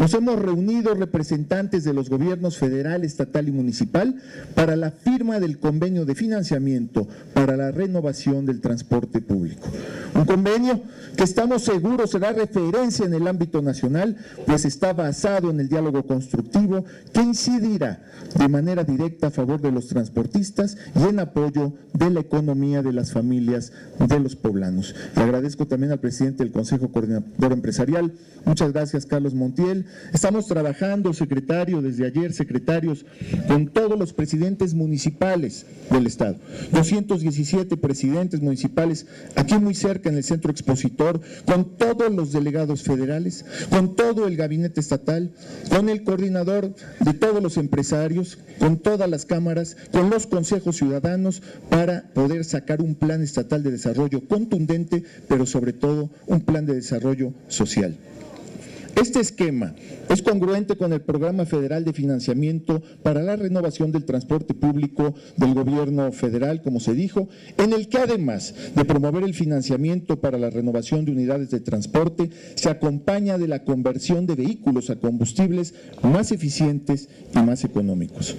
Nos hemos reunido representantes de los gobiernos federal, estatal y municipal para la firma del convenio de financiamiento para la renovación del transporte público. Un convenio que estamos seguros será referencia en el ámbito nacional, pues está basado en el diálogo constructivo que incidirá de manera directa a favor de los transportistas y en apoyo de la economía de las familias de los poblanos. Le agradezco también al presidente del Consejo Coordinador Empresarial. Muchas gracias, Carlos Montiel. Estamos trabajando, secretario, desde ayer, secretarios, con todos los presidentes municipales del Estado. 217 presidentes municipales, aquí muy cerca en el centro expositor, con todos los delegados federales, con todo el gabinete estatal, con el coordinador de todos los empresarios, con todas las cámaras, con los consejos ciudadanos, para poder sacar un plan estatal de desarrollo contundente, pero sobre todo un plan de desarrollo social. Este esquema es congruente con el Programa Federal de Financiamiento para la Renovación del Transporte Público del Gobierno Federal, como se dijo, en el que además de promover el financiamiento para la renovación de unidades de transporte, se acompaña de la conversión de vehículos a combustibles más eficientes y más económicos.